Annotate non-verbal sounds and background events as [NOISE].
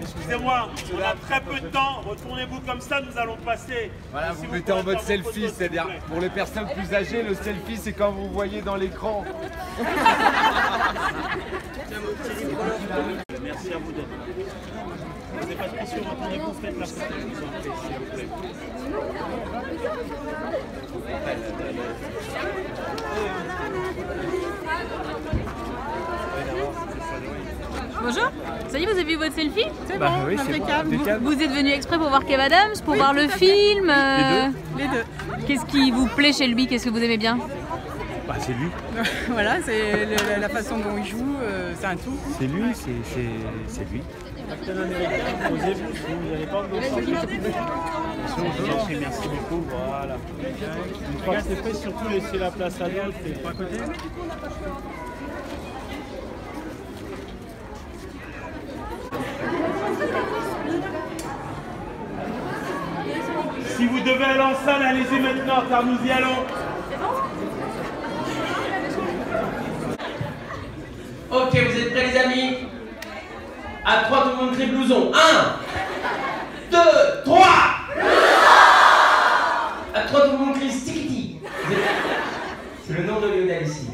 Excusez-moi, on a très peu de temps. Retournez-vous comme ça, nous allons passer. Voilà, vous mettez en mode selfie, c'est-à-dire pour les personnes plus âgées, le selfie c'est quand vous voyez dans l'écran. Merci à vous d'être là. Vous n'avez pas de pression, retournez-vous, faites la photo, je vous en prie, s'il vous plaît. Bonjour, ça y est, vous avez vu votre selfie C'est Bah oui, c'est bon, impeccable. Vous êtes venu exprès pour voir Kev Adams, pour voir le film euh, Les deux. Qu'est-ce qui vous plaît chez lui Qu'est-ce que vous aimez bien Bah c'est lui, [LAUGHS] voilà, c'est la façon dont il joue, euh, c'est un tout. c'est lui, c'est c'est lui. Vous vous Merci, merci beaucoup, voilà. Une fois que c'est fait, surtout laissez la place à d'autres. et- Pas à côté Si vous devez aller en salle, allez-y maintenant, car nous y allons. Ok, vous êtes prêts les amis? À 3, tout le monde crie blouson. 1, 2, 3 À 3, tout le monde crie stickity. C'est le nom de Lionel ici.